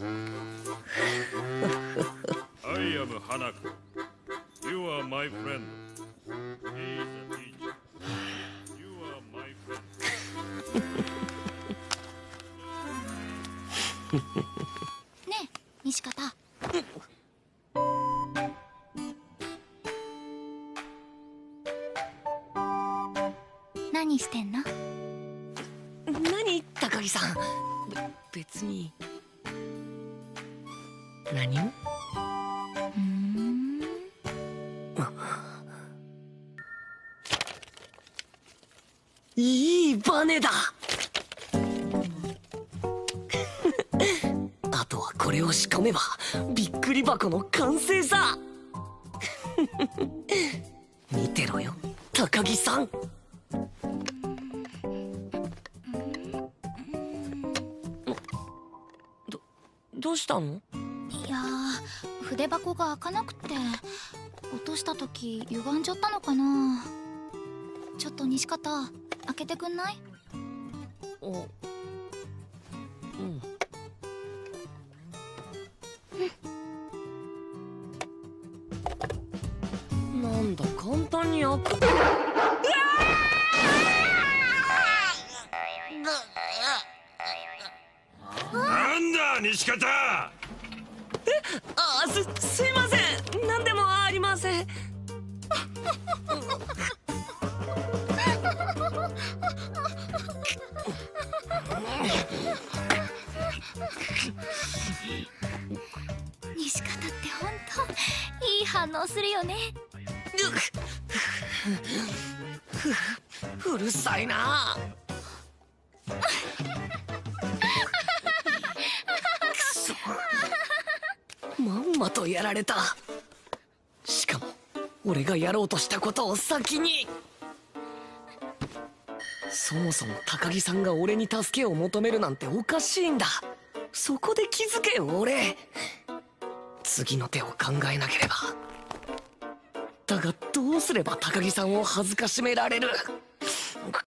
I am Hanako. You are my friend. He is a teacher. You are my friend. ねえ西方何してんの何高木さんべ別に何？もうん。いいバネだ。あとはこれを仕込めばびっくり箱の完成さ。見てろよ高木さん。どどうしたの？いやー筆箱が開かなくて落とした時歪んじゃったのかな。ちょっと西方開けてくんない？おうん。なんだ簡単に開く。なんだ西方あすすいません。何でもありません。西方って本当いい反応するよね。ううるさいなまとやられた。しかも俺がやろうとしたことを先に。そもそも高木さんが俺に助けを求めるなんておかしいんだ。そこで気づけよ俺。次の手を考えなければ。だがどうすれば高木さんを恥ずかしめられる？